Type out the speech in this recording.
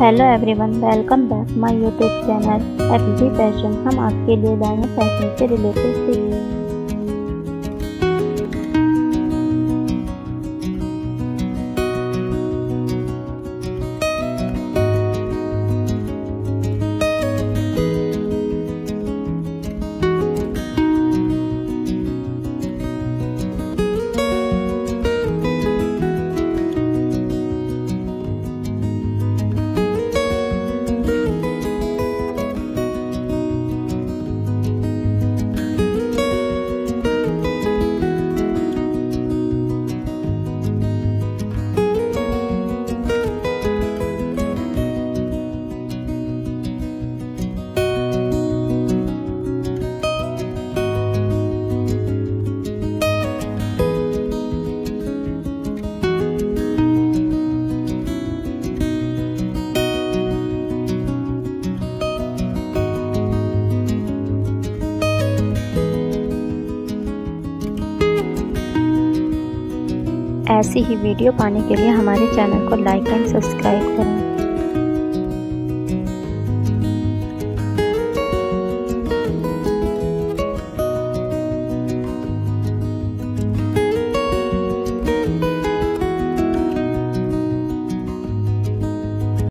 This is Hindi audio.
Hello everyone welcome back my YouTube channel F G fashion हम आपके लिए लाए हैं फ़ैशन से रिलेटेड ऐसी ही वीडियो पाने के लिए हमारे चैनल को लाइक एंड सब्सक्राइब करें।